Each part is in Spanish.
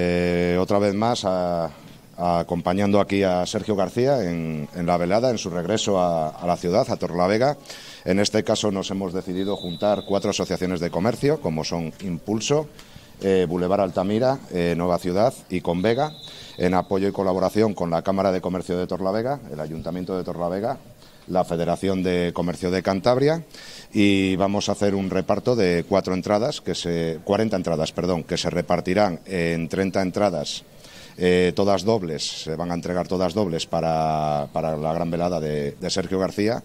Eh, otra vez más acompañando aquí a Sergio García en, la velada, en su regreso a, a la ciudad, a Torlavega. En este caso nos hemos decidido juntar cuatro asociaciones de comercio, como son Impulso, eh, Boulevard Altamira, eh, Nueva Ciudad y Convega, en apoyo y colaboración con la Cámara de Comercio de Torlavega, el Ayuntamiento de Torlavega, la Federación de Comercio de Cantabria y vamos a hacer un reparto de cuatro entradas, que se, 40 entradas, perdón, que se repartirán en 30 entradas, eh, todas dobles, se van a entregar todas dobles para, para la gran velada de, de Sergio García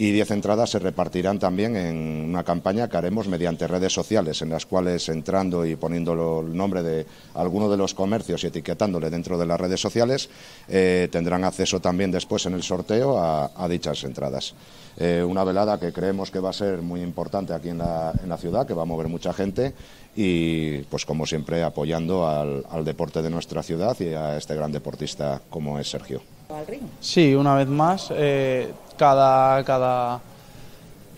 y 10 entradas se repartirán también en una campaña que haremos mediante redes sociales, en las cuales entrando y poniendo el nombre de alguno de los comercios y etiquetándole dentro de las redes sociales, eh, tendrán acceso también después en el sorteo a, a dichas entradas. Eh, una velada que creemos que va a ser muy importante aquí en la, en la ciudad, que va a mover mucha gente y, pues como siempre, apoyando al, al deporte de nuestra ciudad y a este gran deportista como es Sergio. al ring. Sí, una vez más, eh, cada, cada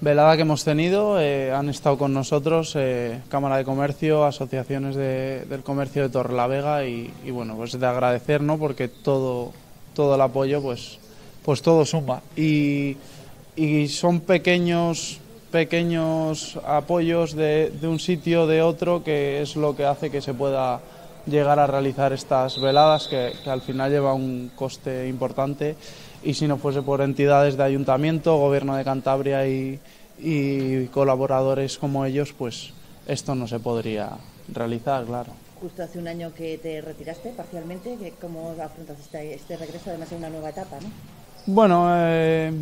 velada que hemos tenido eh, han estado con nosotros eh, Cámara de Comercio, asociaciones de- del comercio de Torrelavega y, y bueno, pues de agradecer, ¿no? Porque todo, todo el apoyo, pues, pues todo suma. Y, y son pequeños pequeños apoyos de, de un sitio de otro que es lo que hace que se pueda llegar a realizar estas veladas que, que al final lleva un coste importante y si no fuese por entidades de ayuntamiento, gobierno de Cantabria y, y colaboradores como ellos, pues esto no se podría realizar, claro. Justo hace un año que te retiraste parcialmente, ¿cómo afrontas este, este regreso además de una nueva etapa? ¿no? Bueno, eh,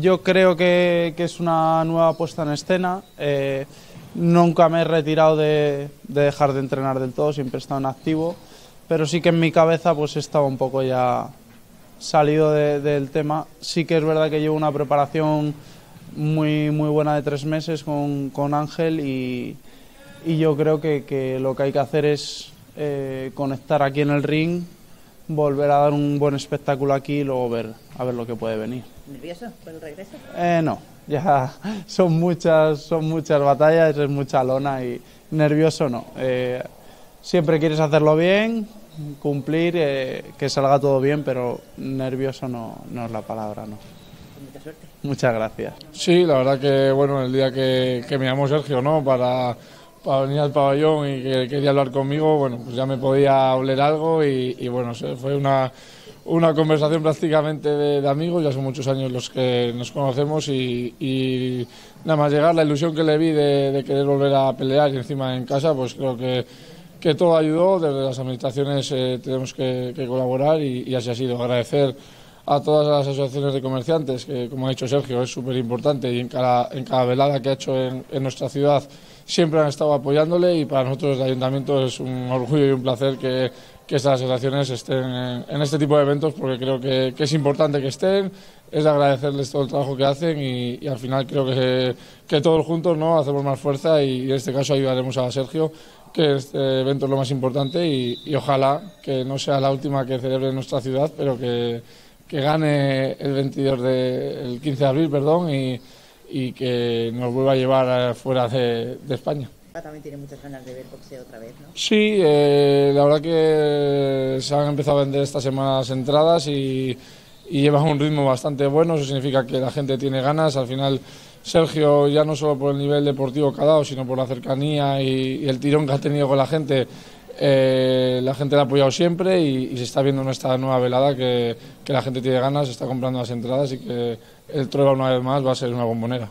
yo creo que, que es una nueva puesta en escena. Eh, nunca me he retirado de, de dejar de entrenar del todo, siempre he estado en activo, pero sí que en mi cabeza pues estaba un poco ya salido de- del tema. Sí que es verdad que llevo una preparación muy, muy buena de tres meses con, con Ángel y, y yo creo que, que lo que hay que hacer es eh, conectar aquí en el ring, volver a dar un buen espectáculo aquí y luego ver a ver lo que puede venir. ¿Nervioso por el regreso? Eh, no, ya son muchas, son muchas batallas, es mucha lona y nervioso no. Eh, siempre quieres hacerlo bien, cumplir, eh, que salga todo bien, pero nervioso no, no es la palabra, no. Con mucha suerte. Muchas gracias. Sí, la verdad que bueno, el día que, que me llamó Sergio, ¿no? Para, para venir al pabellón y que quería hablar conmigo, bueno, pues ya me podía oler algo y, y bueno, se- fue una, una conversación prácticamente de, de amigos, ya son muchos años los que nos conocemos y, y nada más llegar, la ilusión que le vi de, de querer volver a pelear y encima en casa, pues creo que, que todo ayudó, desde las administraciones eh, tenemos que, que colaborar y, y así ha sido. Agradecer a todas las asociaciones de comerciantes, que como ha dicho Sergio es súper importante y en cada, en cada velada que ha hecho en, en nuestra ciudad siempre han estado apoyándole y para nosotros el ayuntamiento es un orgullo y un placer que, que estas asociaciones estén en, en este tipo de eventos porque creo que, que es importante que estén, es de agradecerles todo el trabajo que hacen y, y al final creo que, que todos juntos no hacemos más fuerza y en este caso ayudaremos a Sergio que este evento es lo más importante y, y ojalá que no sea la última que celebre nuestra ciudad, pero que, que gane el 22 de, el 15 de abril, perdón, y, y que nos vuelva a llevar eh, fuera de, de España. También tiene muchas ganas de ver boxeo otra vez, ¿no? Sí, eh, la verdad que se han empezado a vender estas semanas entradas y, y llevan un ritmo bastante bueno, eso significa que la gente tiene ganas, al final Sergio ya no solo por el nivel deportivo que ha dado, sino por la cercanía y, y el tirón que ha tenido con la gente, eh, la gente le ha apoyado siempre y, se está viendo en esta nueva velada que, que la gente tiene ganas, está comprando las entradas y que el Trueba una vez más va a ser una bombonera.